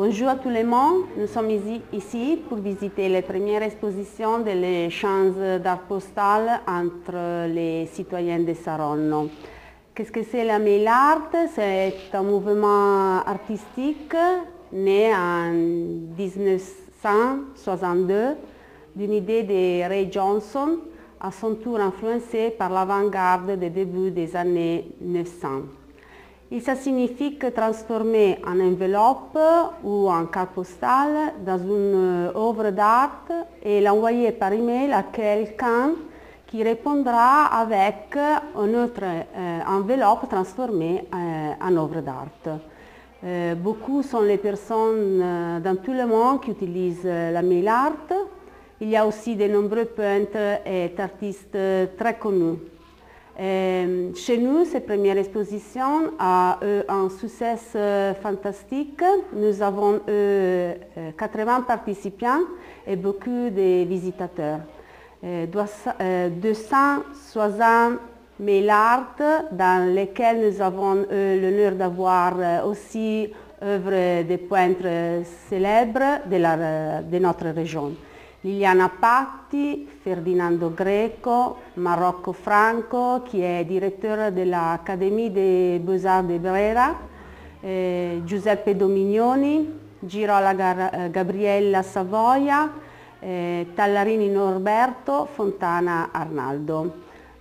Bonjour à tout le monde, nous sommes ici pour visiter les premières expositions de l'échange d'art postal entre les citoyens de Saronno. Qu'est-ce que c'est la mail art? C'est un mouvement artistique né en 1962 d'une idée de Ray Johnson, à son tour influencé par l'avant-garde des débuts des années 900. Et ça signifie que transformer un enveloppe ou un carte postale dans une œuvre d'art et l'envoyer par email à quelqu'un qui répondra avec une autre euh, enveloppe transformée euh, en œuvre d'art. Euh, beaucoup sont les personnes euh, dans tout le monde qui utilisent euh, la mail art. Il y a aussi de nombreux peintres et artistes euh, très connus. Euh, chez nous, cette première exposition a eu un succès euh, fantastique. Nous avons eu 80 participants et beaucoup de visitateurs. 260 mail art dans lesquels nous avons eu l'honneur d'avoir aussi œuvres de peintres célèbres de notre région. Liliana Patti, Ferdinando Greco, Marocco Franco, qui est directeur de l'Académie des Beaux-Arts de Brera, eh, Giuseppe Dominioni, Girola Gar Gabriella Savoia, eh, Tallarini Norberto, Fontana Arnaldo.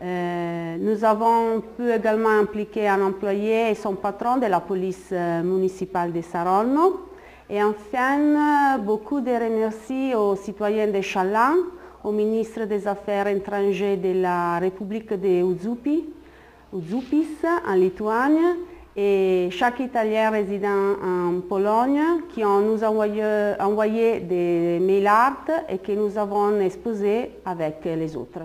Eh, nous avons pu également impliquer un employé et son patron de la police municipale de Saronno, et enfin, beaucoup de remercie aux citoyens de Chaland, au ministre des Affaires étrangères de la République de Uzupi, Uzupis en Lituanie et chaque Italien résident en Pologne qui nous envoyé, envoyé des mail art et que nous avons exposés avec les autres.